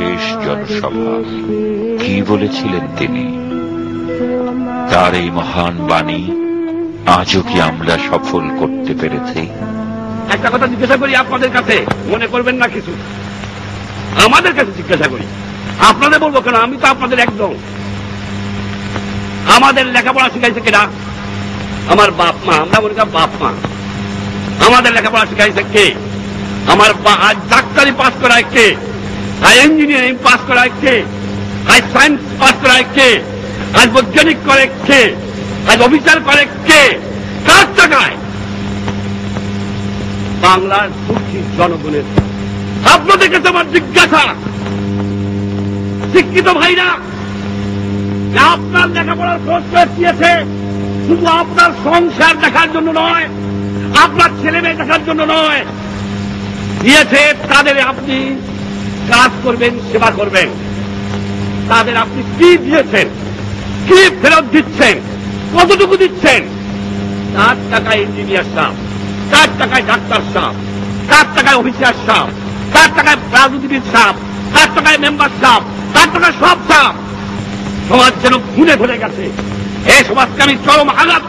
শেষ জনসভা। কি বলেছিলেন তিনি? তার এই মহান বাণী আজও কি আমরা সফল করতে পেরেছি? একটা কথা জিজ্ঞাসা করি আপনাদের কাছে, মনে করবেন না কিছু। আমাদের কাছে জিজ্ঞাসা করি। আপনাদের বলব কেন? আমি তো আপনাদের একদম আমাদের লেখাপড়া শিখাইছে কেনা আমার বাপ মা। আমরা মনে বাপ মা। আমাদের লেখাপড়া শিখাইছে কে? আমার ডাক্তারি পাস করায় কে? আজ ইঞ্জিনিয়ারিং পাস করায় কে আজ সায়েন্স পাস করায় কে আজ বৈজ্ঞানিক করে কে আজ অফিসার করে কে কার টাকায়? বাংলার দুঃখী জনগণের আপনাদের কাছে আমার জিজ্ঞাসা। শিক্ষিত ভাইরা আপনার লেখাপড়ার খোঁজ দিয়েছে, শুধু আপনার সংসার দেখার জন্য নয়, আপনার ছেলে মেয়ে দেখার জন্য নয়, দিয়েছে, তাদের আপনি কাজ করবেন, সেবা করবেন। তাদের আপনি কি দিয়েছেন? কি ফেরত দিচ্ছেন? কতটুকু দিচ্ছেন? তার টাকায় ইঞ্জিনিয়ার সাহ তার টাকায় ডাক্তার সাহ তার টাকায় অফিসার সাহ তার টাকায় রাজনীতিবিদ সাহ তার টাকায় মেম্বার সাহ তার টাকায় সব সাহ সমাজ যেন ভুলে ভুলে গেছে। এই সমাজকে আমি চরম আঘাত